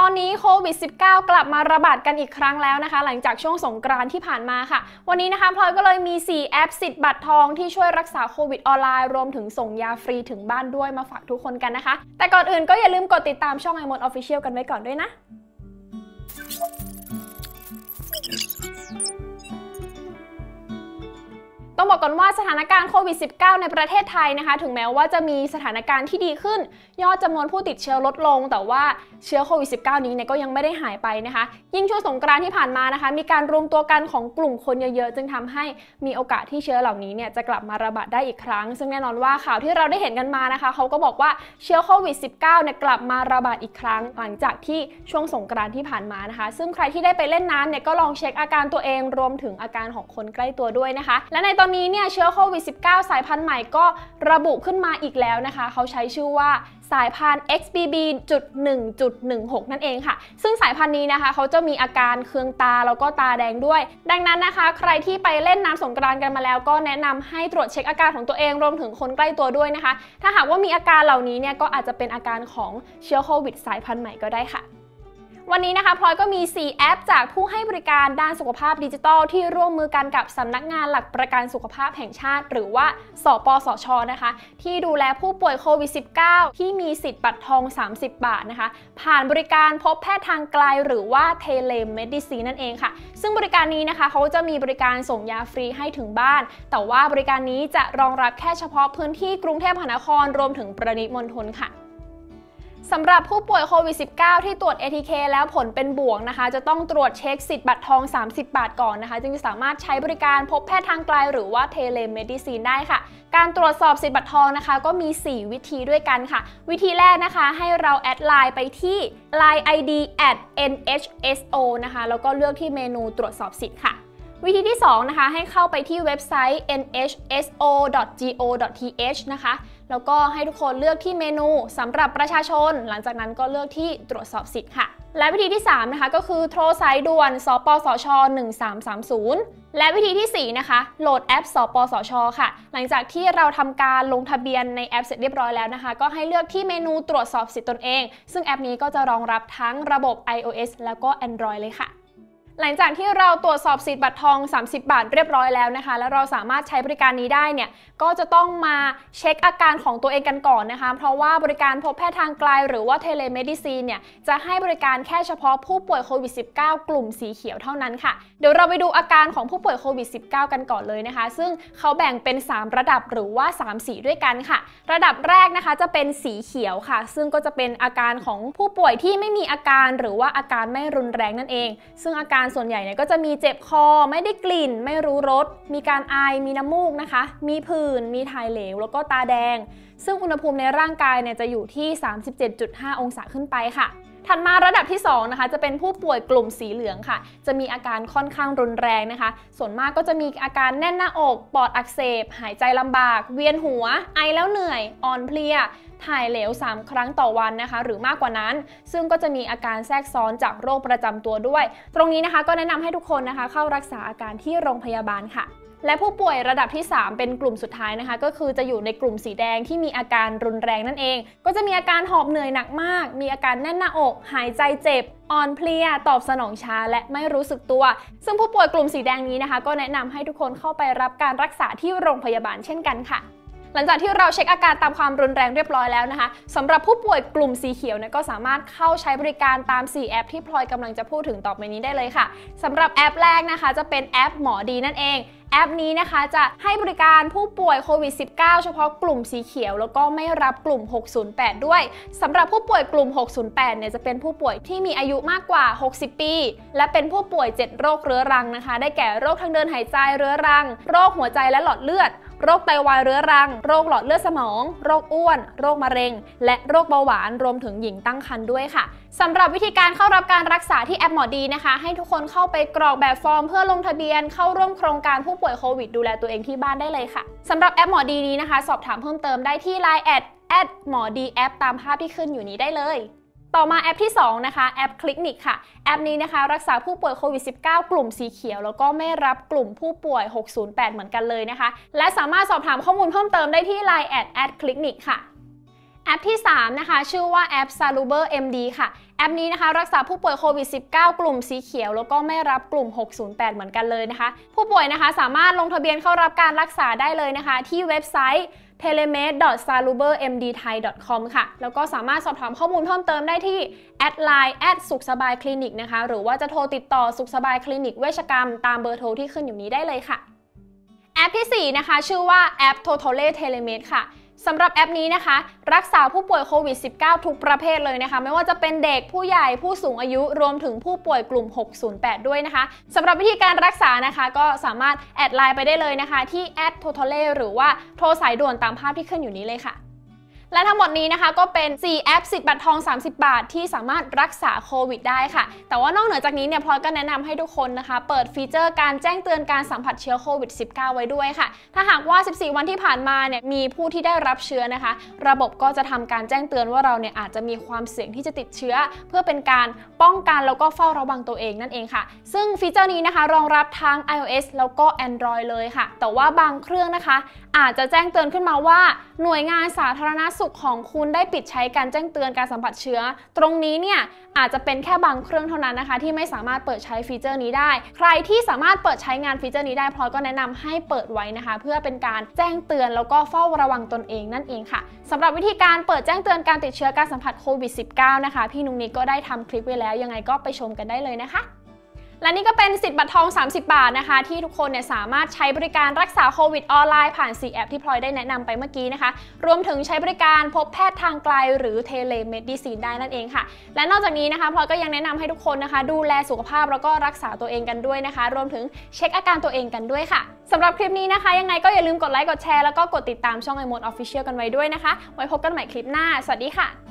ตอนนี้โควิด -19 กลับมาระบาดกันอีกครั้งแล้วนะคะ หลังจากช่วงสงกรานต์ที่ผ่านมาค่ะ วันนี้นะคะพลอยก็เลยมี 4 แอปสิทธิ์บัตรทองที่ช่วยรักษาโควิดออนไลน์ รวมถึงส่งยาฟรีถึงบ้านด้วยมาฝากทุกคนกันนะคะ แต่ก่อนอื่นก็อย่าลืมกดติดตามช่อง iMoD Official กันไว้ก่อนด้วยนะ ต้องบอกก่อนว่าสถานการณ์โควิด -19 ในประเทศไทยนะคะ ถึงแม้ว่าจะมีสถานการณ์ที่ดีขึ้น ยอดจำนวนผู้ติดเชื้อลดลง แต่ว่าเชื้อโควิด -19 นี้เนี่ยก็ยังไม่ได้หายไปนะคะ ยิ่งช่วงสงกรานต์ที่ผ่านมานะคะ มีการรวมตัวกันของกลุ่มคนเยอะๆ จึงทำให้มีโอกาสที่เชื้อเหล่านี้เนี่ยจะกลับมาระบาดได้อีกครั้ง ซึ่งแน่นอนว่าข่าวที่เราได้เห็นกันมานะคะเขาก็บอกว่าเชื้อโควิด -19 เนี่ยกลับมาระบาดอีกครั้ง หลังจากที่ช่วงสงกรานต์ที่ผ่านมานะคะ ซึ่งใครที่ได้ไปเล่นน้ำเนี่ยก็ลองเช็คอาการตัวเองรวมถึงอาการของคนใกล้ตัวด้วยนะคะ และในตอนอนนี้เนี่ยเชื้อโควิด -19 สายพันธุ์ใหม่ก็ระบุขึ้นมาอีกแล้วนะคะ เขาใช้ชื่อว่าสายพันธุ์ XBB.1.16 นั่นเองค่ะ ซึ่งสายพันธุ์นี้นะคะ เขาจะมีอาการเคืองตาแล้วก็ตาแดงด้วย ดังนั้นนะคะ ใครที่ไปเล่นน้ำสงกรานกันมาแล้ว ก็แนะนำให้ตรวจเช็คอาการของตัวเองรวมถึงคนใกล้ตัวด้วยนะคะ ถ้าหากว่ามีอาการเหล่านี้เนี่ยก็อาจจะเป็นอาการของเชื้อโควิด สายพันธุ์ใหม่ก็ได้ค่ะ วันนี้นะคะพลอยก็มี 4 แอป จากผู้ให้บริการด้านสุขภาพดิจิทัล ที่ร่วมมือกันกับสำนักงานหลักประกันสุขภาพแห่งชาติ หรือว่า สปสช นะคะ ที่ดูแลผู้ป่วยโควิด -19 ที่มีสิทธิ์บัตรทอง 30 บาทนะคะ ผ่านบริการพบแพทย์ทางไกลหรือว่า telemedicine นั่นเองค่ะ ซึ่งบริการนี้นะคะเขาจะมีบริการส่งยาฟรีให้ถึงบ้าน แต่ว่าบริการนี้จะรองรับแค่เฉพาะพื้นที่กรุงเทพมหานครรวมถึงปริมณฑลค่ะ สำหรับผู้ป่วยโควิด -19 ที่ตรวจ ATK แล้วผลเป็นบวกนะคะ จะต้องตรวจเช็คสิทธิ์บัตรทอง 30 บาทก่อนนะคะ จึงสามารถใช้บริการพบแพทย์ทางไกลหรือว่า telemedicine ได้ค่ะ การตรวจสอบสิทธิ์บัตรทองนะคะ ก็มี 4 วิธีด้วยกันค่ะ วิธีแรกนะคะให้เราแอดไลน์ไปที่ line id at nhso นะคะ แล้วก็เลือกที่เมนูตรวจสอบสิทธิ์ค่ะวิธีที่ 2 นะคะ ให้เข้าไปที่เว็บไซต์ nhso.go.th นะคะ แล้วก็ให้ทุกคนเลือกที่เมนูสำหรับประชาชน หลังจากนั้นก็เลือกที่ตรวจสอบสิทธิ์ค่ะ และวิธีที่ 3 นะคะ ก็คือโทรสายด่วน สปสช 1330 และวิธีที่ 4 นะคะ โหลดแอป สปสช ค่ะ หลังจากที่เราทำการลงทะเบียนในแอปเสร็จเรียบร้อยแล้วนะคะ ก็ให้เลือกที่เมนูตรวจสอบสิทธิ์ตนเอง ซึ่งแอปนี้ก็จะรองรับทั้งระบบ iOS แล้วก็ Android เลยค่ะ หลังจากที่เราตรวจสอบสิทธิ์บัตรทอง 30 บาทเรียบร้อยแล้วนะคะ แล้วเราสามารถใช้บริการนี้ได้เนี่ย ก็จะต้องมาเช็คอาการของตัวเองกันก่อนนะคะ เพราะว่าบริการพบแพทย์ทางไกลหรือว่า telemedicine เนี่ย จะให้บริการแค่เฉพาะผู้ป่วยโควิด -19 กลุ่มสีเขียวเท่านั้นค่ะ เดี๋ยวเราไปดูอาการของผู้ป่วยโควิด -19 กันก่อนเลยนะคะ ซึ่งเขาแบ่งเป็น 3 ระดับหรือว่า 3 สีด้วยกันค่ะ ระดับแรกนะคะจะเป็นสีเขียวค่ะ ซึ่งก็จะเป็นอาการของผู้ป่วยที่ไม่มีอาการหรือว่าอาการไม่รุนแรงนั่นเอง ซึ่งอาการส่วนใหญ่เนี่ยก็จะมีเจ็บคอ ไม่ได้กลิ่น ไม่รู้รส มีการไอ มีน้ำมูกนะคะ มีผื่น มีถ่ายเหลว แล้วก็ตาแดง ซึ่งอุณหภูมิในร่างกายเนี่ยจะอยู่ที่ 37.5 องศาขึ้นไปค่ะ ถัดมาระดับที่2นะคะจะเป็นผู้ป่วยกลุ่มสีเหลืองค่ะ จะมีอาการค่อนข้างรุนแรงนะคะ ส่วนมากก็จะมีอาการแน่นหน้าอก ปอดอักเสบ หายใจลำบาก เวียนหัว ไอแล้วเหนื่อย อ่อนเพลีย ถ่ายเหลว 3 ครั้งต่อวันนะคะ หรือมากกว่านั้น ซึ่งก็จะมีอาการแทรกซ้อนจากโรคประจำตัวด้วย ตรงนี้นะคะก็แนะนำให้ทุกคนนะคะ เข้ารักษาอาการที่โรงพยาบาลค่ะ และผู้ป่วยระดับที่ 3 เป็นกลุ่มสุดท้ายนะคะ ก็คือจะอยู่ในกลุ่มสีแดงที่มีอาการรุนแรงนั่นเอง ก็จะมีอาการหอบเหนื่อยหนักมาก มีอาการแน่นหน้าอก หายใจเจ็บอ่อนเพลีย ตอบสนองช้าและไม่รู้สึกตัว ซึ่งผู้ป่วยกลุ่มสีแดงนี้นะคะ ก็แนะนำให้ทุกคนเข้าไปรับการรักษาที่โรงพยาบาลเช่นกันค่ะ หลังจากที่เราเช็คอาการตามความรุนแรงเรียบร้อยแล้วนะคะสำหรับผู้ป่วยกลุ่มสีเขียวเนี่ยก็สามารถเข้าใช้บริการตาม 4 แอป ที่พลอยกำลังจะพูดถึงต่อไปนี้ได้เลยค่ะสำหรับแอปแรกนะคะจะเป็นแอปหมอดีนั่นเองแอปนี้นะคะจะให้บริการผู้ป่วยโควิด -19 เฉพาะกลุ่มสีเขียว แล้วก็ไม่รับกลุ่ม 608 ด้วยสำหรับผู้ป่วยกลุ่ม 608 เนี่ยจะเป็นผู้ป่วยที่มีอายุมากกว่า 60 ปี และเป็นผู้ป่วย 7 โรคเรื้อรังนะคะ ได้แก่โรคทางเดินหายใจเรื้อรัง โรคหัวใจและหลอดเลือด โรคไตวายเรื้อรัง โรคหลอดเลือดสมอง โรคอ้วน โรคมะเร็ง และโรคเบาหวานรวมถึงหญิงตั้งครรภ์ด้วยค่ะสำหรับวิธีการเข้ารับการรักษาที่แอปหมอดีนะคะ ให้ทุกคนเข้าไปกรอกแบบฟอร์ม เพื่อลงทะเบียนเข้าร่วมโครงการผู้ป่วยโควิดดูแลตัวเองที่บ้านได้เลยค่ะสำหรับแอปหมอดีนี้นะคะ สอบถามเพิ่มเติมได้ที่ Line add at หมอดีแอปตามภาพที่ขึ้นอยู่นี้ได้เลย ต่อมาแอปที่ 2 นะคะ แอป Clicknic ค่ะ แอปนี้นะคะ รักษาผู้ป่วยโควิด -19 กลุ่มสีเขียว แล้วก็ไม่รับกลุ่มผู้ป่วย 608 เหมือนกันเลยนะคะ และสามารถสอบถามข้อมูลเพิ่มเติมได้ที่ Line add at Clicknic ค่ะแอปที่ 3 นะคะ ชื่อว่าแอป Saluber MD ค่ะ แอปนี้นะคะ รักษาผู้ป่วยโควิด -19 กลุ่มสีเขียว แล้วก็ไม่รับกลุ่ม 608 เหมือนกันเลยนะคะ ผู้ป่วยนะคะสามารถลงทะเบียนเข้ารับการรักษาได้เลยนะคะ ที่เว็บไซต์ telemed.salubermdthai.com ค่ะ แล้วก็สามารถสอบถามข้อมูลเพิ่มเติมได้ที่ add Line at สุขสบายคลินิกนะคะ หรือว่าจะโทรติดต่อสุขสบายคลินิกเวชกรรม ตามเบอร์โทรที่ขึ้นอยู่นี้ได้เลยค่ะ แอปที่ 4 นะคะ ชื่อว่าแอป Totale Telemed ค่ะ สำหรับแอปนี้นะคะ รักษาผู้ป่วยโควิด -19 ทุกประเภทเลยนะคะ ไม่ว่าจะเป็นเด็กผู้ใหญ่ผู้สูงอายุรวมถึงผู้ป่วยกลุ่ม 608 ด้วยนะคะสำหรับวิธีการรักษานะคะ ก็สามารถ add Line ไปได้เลยนะคะ ที่ at Totale หรือว่าโทรสายด่วนตามภาพที่ขึ้นอยู่นี้เลยค่ะ และทั้งหมดนี้นะคะก็เป็น 4 แอปสิทธิ์บัตรทอง 30 บาท ที่สามารถรักษาโควิดได้ค่ะ แต่ว่านอกเหนือจากนี้เนี่ยพลอยก็แนะนำให้ทุกคนนะคะ เปิด feature การแจ้งเตือนการสัมผัสเชื้อโควิด -19 ไว้ด้วยค่ะ ถ้าหากว่า 14 วันที่ผ่านมาเนี่ยมีผู้ที่ได้รับเชื้อนะคะ ระบบก็จะทำการแจ้งเตือนว่าเราเนี่ยอาจจะมีความเสี่ยงที่จะติดเชื้อ เพื่อเป็นการป้องกันแล้วก็เฝ้าระวังตัวเองนั่นเองค่ะ ซึ่งฟีเจอร์นี้นะคะ รองรับทั้ง iOS แล้วก็ Android เลยค่ะ แต่ว่าบางเครื่องนะคะ อาจจะแจ้งเตือนขึ้นมาว่าหน่วยงานสาธารณสุขของคุณได้ปิดใช้การแจ้งเตือนการสัมผัสเชื้อ ตรงนี้เนี่ยอาจจะเป็นแค่บางเครื่องเท่านั้นนะคะ ที่ไม่สามารถเปิดใช้ฟีเจอร์นี้ได้ ใครที่สามารถเปิดใช้งาน feature นี้ได้พลอยก็แนะนำให้เปิดไว้นะคะ เพื่อเป็นการแจ้งเตือนแล้วก็เฝ้าระวังตนเองนั่นเองค่ะสำหรับวิธีการเปิดแจ้งเตือนการติดเชื้อการสัมผัสโควิด -19 นะคะพี่นุ้งนิกก็ได้ทำคลิปไว้แล้วยังไงก็ไปชมกันได้เลยนะคะ และนี่ก็เป็นสิทธิ์บัตรทอง 30 บาทนะคะ ที่ทุกคนเนี่ยสามารถใช้บริการรักษาโควิดออนไลน์ผ่าน 4 แอปที่พลอยได้แนะนำไปเมื่อกี้นะคะ รวมถึงใช้บริการพบแพทย์ทางไกลหรือ telemedicine ได้นั่นเองค่ะ และนอกจากนี้นะคะพลอยก็ยังแนะนำให้ทุกคนนะคะ ดูแลสุขภาพแล้วก็รักษาตัวเองกันด้วยนะคะ รวมถึงเช็คอาการตัวเองกันด้วยค่ะสำหรับคลิปนี้นะคะ ยังไงก็อย่าลืมกดไลค์กดแชร์แล้วก็กดติดตามช่อง iMoD Official กันไว้ด้วยนะคะ ไว้พบกันใหม่คลิปหน้า สวัสดีค่ะ